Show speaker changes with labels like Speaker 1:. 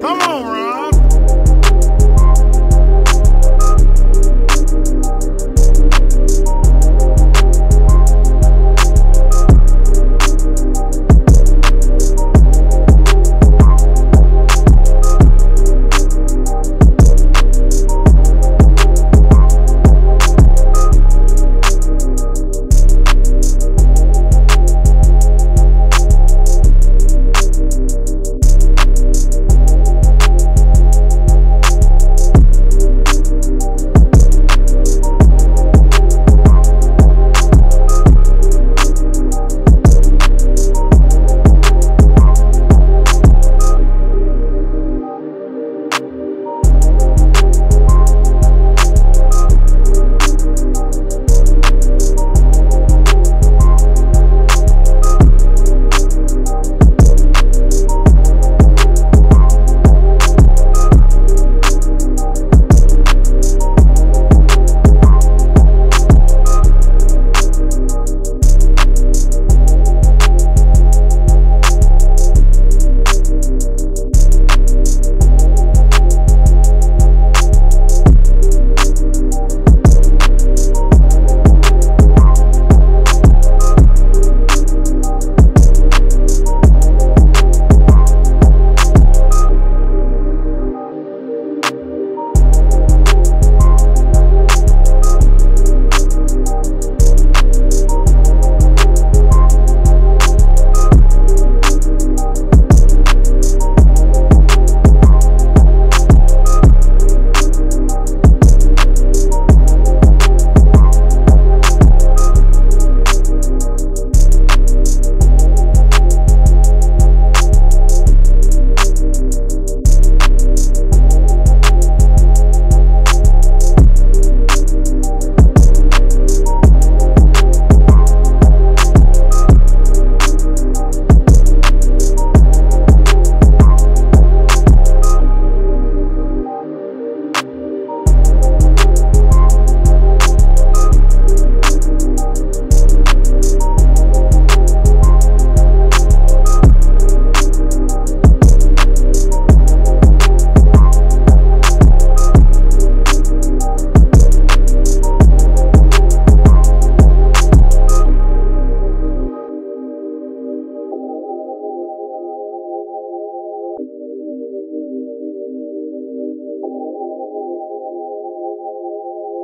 Speaker 1: Come on, Ron.